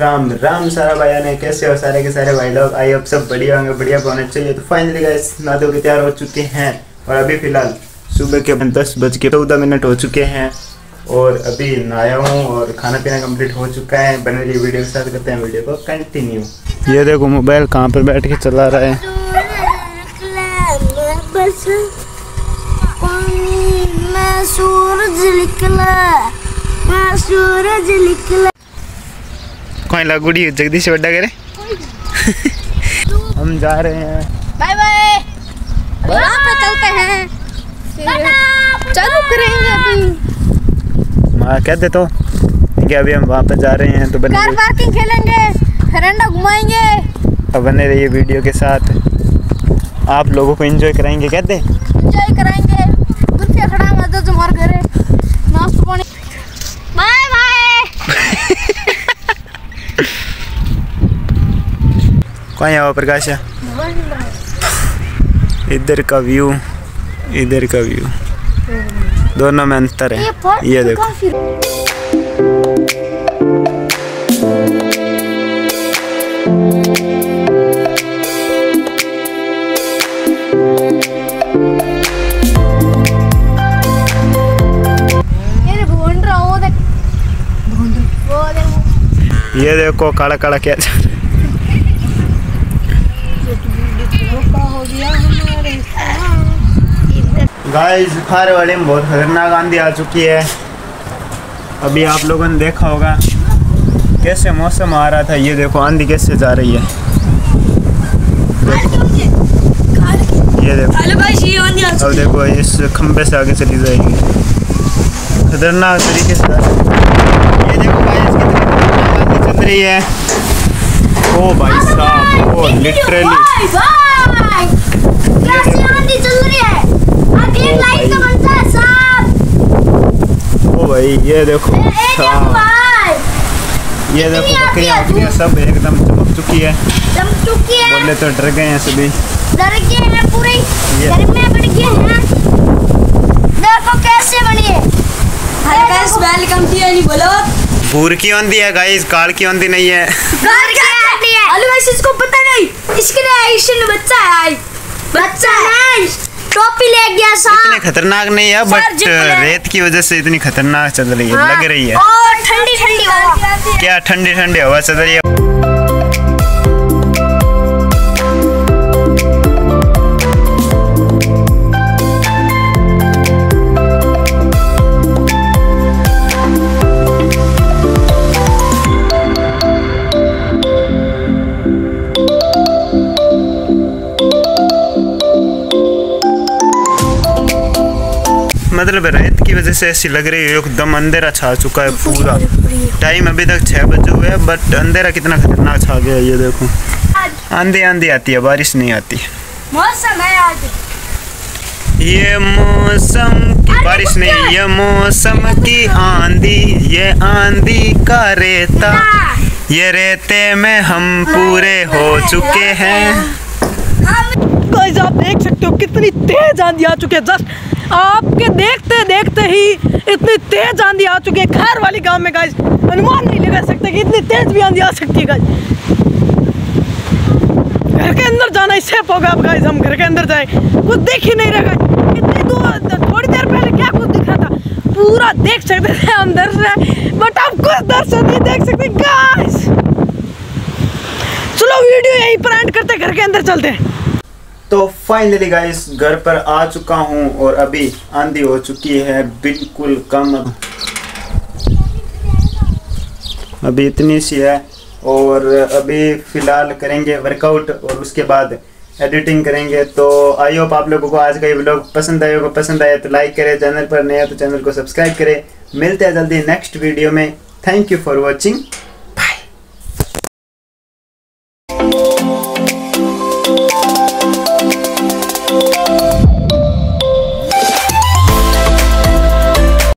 राम राम सारा भाई ने, कैसे हो सारे के सारे भाई लोग? आई अब सब बढ़िया होंगे, बढ़िया होने चाहिए। तो फाइनली गाइस ना धो के तैयार हो चुके हैं। और अभी फ़िलहाल सुबह के दस बज के चौदह मिनट हो चुके हैं। और अभी नहाया हूँ और खाना पीना कंप्लीट हो चुका है। बने रही वीडियो के साथ, करते हैं वीडियो को कंटिन्यू ये देखो मोबाइल कहाँ पर बैठ के चला रहा है। सूरज निकला सूरज निकला कोई लागुड़ी जगदीश बड्डा करे? हम जा रहे हैं। Bye bye. वहाँ पे चलते हैं। चालू करेंगे अभी। माँ कह दे तो? कि अभी हम वहाँ पर जा रहे हैं तो बने कार पार्किंग खेलेंगे फरेंडा घुमाएँगे। रहिए बने रहिए वीडियो के साथ। आप लोगों को एंजॉय कराएँगे कहते एंजॉय कराएँगे। दूर खड़ा जो मार करे नाश्ता पानी बाय बाय कौन है प्रकाश इधर का व्यू इधर का व्यू। दोनों में अंतर है। ये देखो। ये देखो। ये देखो काला काला क्या जा रहा है। गाइस बुखार वाले में बहुत खतरनाक आंधी आ चुकी है। अभी आप लोगों ने देखा होगा कैसे मौसम आ रहा था। ये देखो, आंधी कैसे जा रही है। ये देखो। अब देखो, इस खंबे से आगे चली जाएगी। खतरनाक तरीके से। ये देखो गाइस आंधी चल रही है। ओ भाई साहब, ओ लिटरली ओ ओ भाई ये देखो। ये देखो बकरियाँ बकरियाँ सब एकदम चमक चुकी है। बोले तो डर गए हैं सभी। ये। देखो कैसे बनी है। वेलकम टू एनी बोलो भूर की आंधी है गाइस काल की आंधी नहीं है। घर की आंटी है। हेलो वैसे इसको पता नहीं। इसके लिए ईशन बच्चा है बच्चा है। टोपी ले गया इतनी साहब। खतरनाक नहीं है बट रेत की वजह से इतनी खतरनाक चल रही है लग रही है। और ठंडी ठंडी हवा। क्या ठंडी ठंडी हवा चल रही है? मतलब रेत की वजह से ऐसी लग रही है एकदम अंधेरा छा चुका है पूरा। टाइम अभी तक छह बजे हुए हैं बट अंधेरा कितना खतरनाक छा गया ये देखो। आंधी आंधी आती है बारिश नहीं आती। मौसम है आज। ये मौसम की बारिश नहीं ये मौसम की आंधी ये आंधी का रेता। ये रेते में हम पूरे हो। चुके हैं। गाइस आप देख सकते हो कितनी तेज आंधी आ चुकी है। जस्ट आपके देखते देखते ही इतनी तेज आंधी आ चुकी है खैर वाली गाँव में गाइस अनुमान नहीं लगा सकते कि इतनी तेज भी आंधी आ सकती है गाइस घर के अंदर जाना ही सेफ़ होगा अब गाइस हम घर के अंदर जाए। कुछ देख ही नहीं रहा। इतनी दूर, थोड़ी देर पहले क्या कुछ दिख रहा था? पूरा देख सकते थे हम दर्शन बट आप कुछ दर्शन नहीं देख सकते गाइस चलो वीडियो यहीं पर एंड करते घर के अंदर चलते हैं। तो फाइनली गाइस घर पर आ चुका हूँ और अभी आंधी हो चुकी है, बिल्कुल कम। अभी इतनी सी है और अभी फ़िलहाल करेंगे वर्कआउट और उसके बाद एडिटिंग करेंगे। तो आई होप आप लोगों को आज का ये ब्लॉग पसंद आए होगा। पसंद आए तो लाइक करें, चैनल पर नया तो चैनल को सब्सक्राइब करें। मिलते हैं जल्दी नेक्स्ट वीडियो में। Thank you for watching